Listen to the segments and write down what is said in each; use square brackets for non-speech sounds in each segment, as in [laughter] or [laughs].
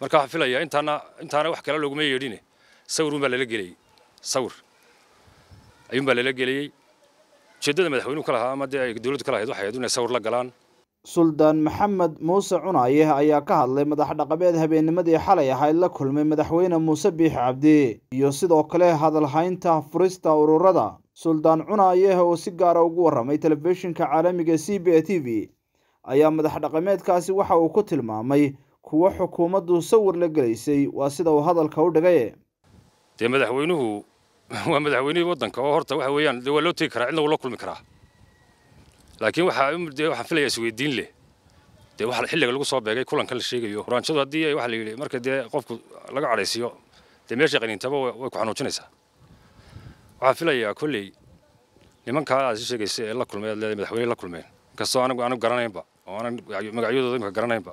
marka waxaan filayaa intaana intaana wax kale looguma yeedhine sawirun baa lala geliyey. Sawir. Ayuun baa lala geliyey. Ujeeddada madaxweynuhu ka lahaa ama dee dowladdu ka lahayd waxay ahayd inay sawir la galaan. Suldaan maxamed muuse cunaye ayaa ka hadlay madax dhaqameed habeennimadii xalay ahayd la kulmay madaxweyne muuse biix cabdi. Iyo sidoo kale hadalhaynta furista ururada suldaan cunaye oo si gaara ugu warramay telefishinka caalamiga c b a t v ayaa madax dhaqameedkaasi waxa uu ku tilmaamay kuwo xukuumaddu sawir la gelaysay waa sida uu hadalka u dhigay. Dee madaxweynuhu waa madaxweynihii waddanka oo horta waxa weeyaan dee waa loo tegi karaa cidna wuu la kulmi karaa. Laakiin waxaa dee waxaan filayaa isweydiin leh. Dee waxa xilliga lagu soo beegay kulankan la sheegayo. Quraanshadu haddii ay waxa la yidhi marka dee qofku laga cadhaysiiyo dee meesha qaniintaba way ku xanuujinaysaa. Waxaan filayaa kolley nimankaa aad sheegaysa ee la kulmay aad leedahay madaxweyne la kulmeen. Inkastoo anigu anigu garanaynba oo aanan magacyadooda imika garanaynba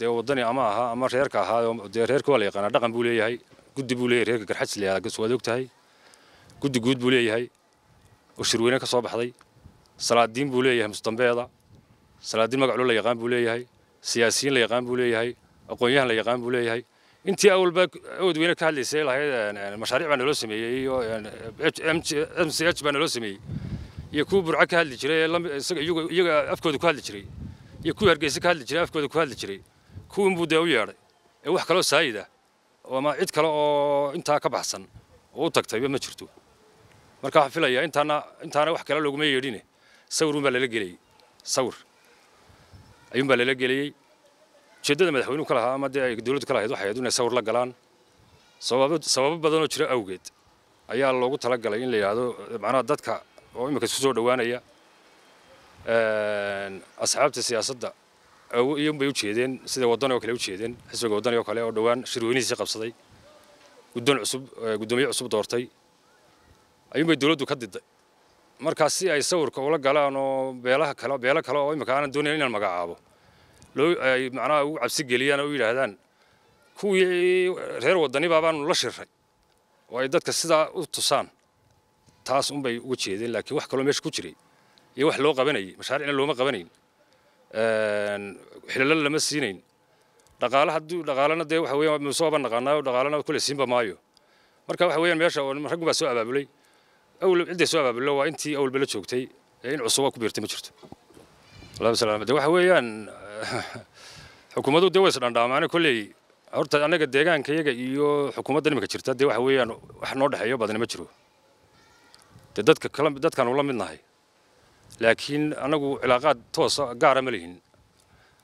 dee wadani ama aha ama reerka ahaa dee reerka waa la yaqaanaa dhaqan buu leeyahay guddi buu leeyahay reerka garxajs la waad og tahay guddi guud buu leeyahay oo shirweyne ka soo baxday salaadiin buu leeyahay mustambeeda salaadiin magaclo la yaqaan buu leeyahay siyaasiyiin la yaqaan buu leeyahay aqoon-yahan la yaqaan buu leeyahay intii awalba awoodweyne ka hadlaysay lahayd mashaariic baa naloo sameeyey iyo m c h baa naloo sameeyey iyo kuwa burco ka hadli jiray iyaga afkooda ku hadli jiray iyo kuwii hargeysa ka hadli jiray afkooda ku hadli jiray kuwin buu dee u yeedhay. Ee wax kaloo saayid ah ama cid kale oo intaa ka baxsan. Oo u tagtayba ma jirto. Marka waxaan filayaa intaana intaana wax kale looguma yeedhine. Sawirun baa lala geliyey. Sawir. Ayuun baa lala geliyey. Ujeeddada madaxweynuhu ka lahaa ama dee ay dowladdu ka lahayd waxay inay sawir la galaan. Sababo badanoo jira awgeed. Ayaa loogu talagalay in la yidhaahdo macnaha dadka oo imika isku soo dhowaanaya asxaabta siyaasadda iyun bay u jeedeen sida waddani oo kale u jeedeen xisbiga waddani oo kale oo dhowaan shirweynihiisii qabsaday. Guddoon cusub guddoomiye cusub doortay. Ayuun bay dowladdu ka diday. Markaas si ay sawirka ula galaan oo beelaha kale beelo kale oo imika aanan doonayn inaan magacaabo loo ay macnaha ugu cabsi geliyaan oo u yidhaahdaan kuwii reer waddani baabaanu la shirray oo ay dadka sidaa u tusaan. Taas unbay uga jeedeen laakiin wax kaloo meesha ku jiray iyo wax loo qabanayay mashaariicna looma qabanayn xilalo lama siinayn. Dhaqaale hadduu dhaqaalena dee waxa weeyaan muusooba naqaanaayo dhaqaalena kule siinba maayo marka waxa weeyaan meesha raggu baa soo abaabulay awal cidday soo abaabulo waa intii awalba la joogtay ee in cusuba ku biirtay ma jirto. De waxa weeyaan [laughs] xukuumaddu dee way isdhandhaamaane kolley horta annaga deegaankayaga iyo xukuumadda nimika jirta. Dee waxa weeyaan wax noo dhexeeyo badani ma jiro. Dee dadka kala dadkaanu la midnahay laakiin annagu cilaaqaad toosa gaara ma lihin.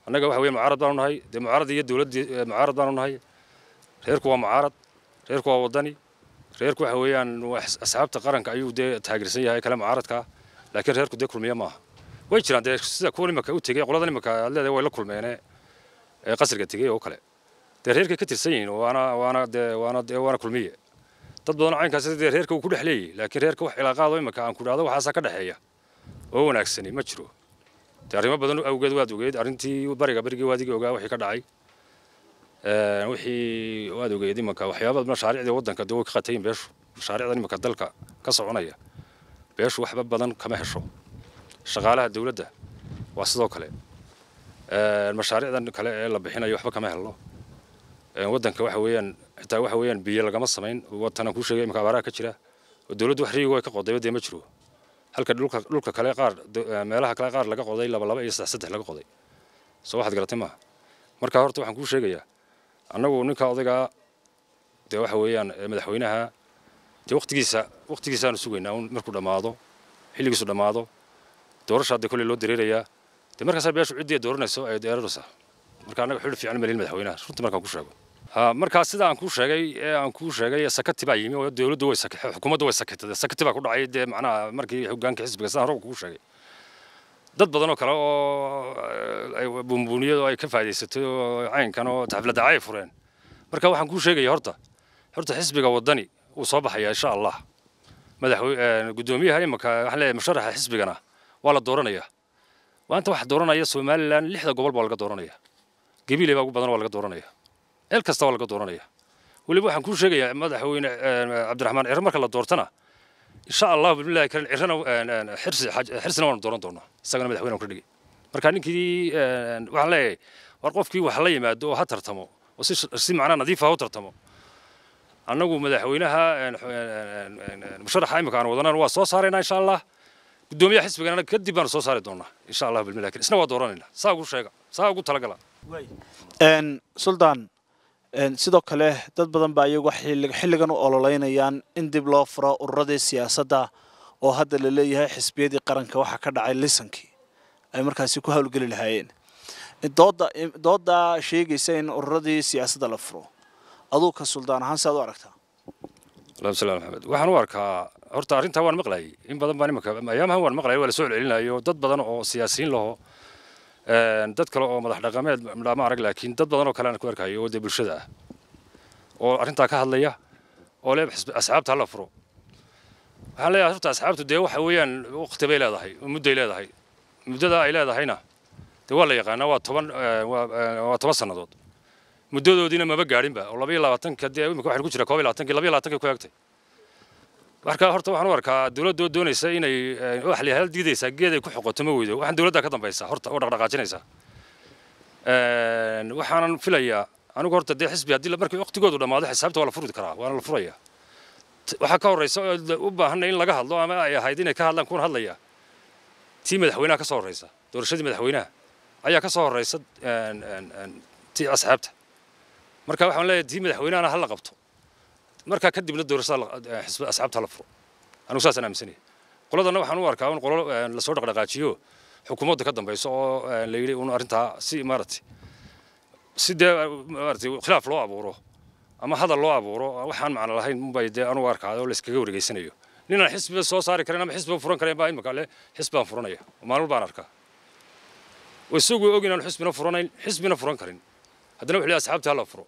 Annaga waxa weeye mucaarad baanu nahay dee mucaarad iyo dowladdii mucaarad baanu nahay. Reerku waa mucaarad reerku waa waddani reerku waxa weeyaan asxaabta qaranka ayuu dee taageersan yahay kale mucaaradka laakiin reerku dee kulmiya maaha. Way jiraan dee sida kuwa imika u tegey qolada imika aad leedahay way la kulmeene ee qasriga tegey oo kale. Dee reerkay ka tirsan yihiin waana waana dee waana dee waana kulmiye. Dad badan caynkaas dee reerka uu ku dhex leeyahay laakiin reerka wax cilaaqaado imika aan ku dhahdo waxaasaa ka dhexeeya oo wanaagsani ma jiro dee arrimo badan awgeed waad ogeed arrintii bariga barigii waadigii ogaa wixii ka dhacay wixii waad ogeed imanka waxyaaba mashaariicdii waddanka dee way ka qatayin beeshu mashaariicdan imanka dalka ka soconaya beeshu waxba badan kama hesho. Shaqaalaha dowladda waa sidoo kale mashaariicdan kale ee la bixinayo waxba kama helno waddanka waxa weeyaan xitaa waxa weeyaan biyo lagama samayn watanan kuu sheegay imanka abaaraha ka jira oo dowladdu wax riigoo ka qodayba dee ma jiro halka dhulka dhulka kale qaar meelaha kale qaar laga qoday laba laba iyo saddex saddex laga qoday soo waxaad garatay maaha marka horta waxaan kuu sheegayaa annagu ninka odaygaa dee waxa weeyaan madaxweynaha dee waqtigiisa waqtigiisaanu sugaynaa un markuu dhammaado xilligiisu dhammaado doorashaa dee kolley loo dareerayaa dee markaasaa beeshu ciddii dooranayso ay deeraraysaa marka annaga xidhi fiican malin madaxweynaha runtii markaan ku sheego markaa sida aan kuu sheegay ee aan kuu sheegay sakati baa yimi oo dowladdu way sakatay xukuumaddu way sakatay sakati baa ku dhacay dee macnaha markii hoggaanka xisbiga sidaan hore kuu sheegay. Dad badan oo kale oo buunbuuniyad oo ay ka faa'idaysatay oo caynkan oo xafladda ay fureen. Marka waxaan kuu sheegaya horta horta xisbiga waddani wuu soo baxayaa insha allah. Madaxweyne guddoomiyaha imanka waxaan leeyahay musharaxa xisbigana waa la dooranayaa maanta waxa dooranaya somalilan lixda gobol baa laga dooranaya. Gabiile baa ugu badan waa laga dooranaya meel kasta waa laga dooranaya weliba waxaan kuu sheegayaa madaxweyne cabdiraxmaan ciro marka la doortana insha allah bismillahi karin cirana xirsi xirsina waanu dooran doonaa. Isagana madaxweyne aan dhigay. Marka ninkii waxaan leeyahay war qofkii wax la yimaado oo ha tartamo oo si si macnaa ah u tartamo. Annagu madaxweynaha musharaxa imika aan waa soo saaraynaa insha allah guddoomiyaha xisbigana kadib baanu soo saari doonaa insha allah bismillahi karin. Isna waa dooranaynaa. Saa ugu sheega saa ugu talagala suldaan sidoo kale dad badan baa iyagu xilligan u ololeynayaan in dib loo furo ururadii siyaasadda oo hadda la leeyahay xisbiyadii qaranka waxaa ka dhacay lisankii ay markaasi ku howlgeli lahaayeen dooda dooddaa sheegaysa in ururadii siyaasadda la furo aduu ka suldaan ahaan si aad u aragtaa ala maxamed waxaan u arkaa horta arrintaa waan maqlayay in badan baan imanka ayaamahan waan maqlayay waa la soo celcelinayo dad badan oo siyaasiyiin laho dad kale oo madax dhaqameed ma arag laakiin dad badan oo kale aan ku arkayo oo dee bulshada ah oo arrintaa ka hadlaya oo le asxaabta hala furo waxaan leeyahay horta asxaabtu dee waxa weeyaan waqti bay leedahay mudday leedahay muddada ay leedahayna dee waa la yaqaanaa waa toban waa toban sannadood muddadoodiina maba gaadhinba oo laba iyo labaatanka dee imika waxaan ku jira koob iyo labaatanki laba iyo labaatanki ku egtay marka horta waxaan u arkaa dowladoo doonaysa inay wax la hal diidaysaa geed ay ku xoqoto ma weydo. Waxaan dowladda ka dambaysa horta oo dhaqdhaqaajinaysa. Waxaanan filayaa anigu horta dee xisbi haddii markii waqtigoodu dhammaado xisaabta waa la furi karaa waana la furaya. Waxaa ka horreysa oo u baahanay in laga hadlo ama ay ahayd inay ka hadlaan kuwan hadlaya. Tii madaxweynaha ka soo horreysa doorashadii madaxweynaha ayaa ka soo horreysa tii asxaabta. Marka waxaan leeyahay tii madaxweynahana ha la qabto markaa kadibna doorashada asxaabta la furo anigu saasaan aaminsanaya qoladana waxaan u arkaa in qolo lasoo dhaqdhaqaajiyo xukuumadda ka dambayso oo la yidhi un arrintaa si maaragtay si dee maaragtay khilaaf loo abuuro ama hadal loo abuuro waxaan macno lahayn unbay dee anugu arkaa oo la iskaga wareegeysanayo ninaan xisbiba soo saari karin ama xisbiba furan karayn baa imika le xisbaan furanaya maalin baan arkaa isagoo og inaanu xisbina furanayn xisbina furan karin haddana wuxuu leeyahay asxaabta hala furo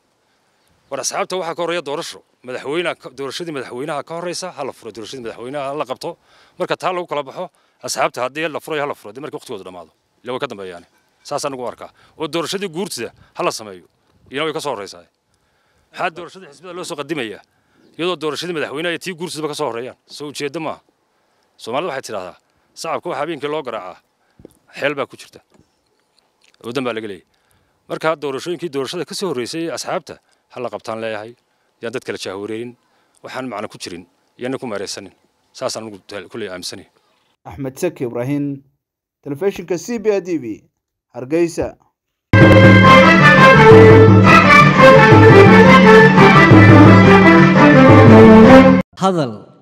war asxaabta waxaa ka horreeya doorasho madaxweynaha doorashadii madaxweynaha ka horreysa ha la furo doorashadii madaxweynaha ha qabto. Marka taa lagu kala baxo asxaabta haddii la furayo ha la furo dee markii waqtigooda dhammaado ila way ka dambeeyaane saasaan ugu arkaa. Oo doorashadii guurtida ha la sameeyo. Iyana way ka soo horreysaa maxaa doorashadii xisbida loo soo qadimayaa iyadoo doorashadii madaxweynaha iyo tii guurtidaba ka soo horreeyaan. Soo ujeedda maaha. Soomaalida waxay tidhahdaa sacabka waxaa habeenkii loo garaacaa xeel baa ku jirta. Waddan baa laga leeyahy marka doorashooyinkii doorashada ka soo horreysay asxaabta ha la qabtaan leeyahay yaan dad kale jaahwareerin waxaan macno ku jirin iyaana ku meeraysanin saasaan anugu kulley aaminsanay axmed saki ibraahim telefishinka c b a d v hargeysa. Hadal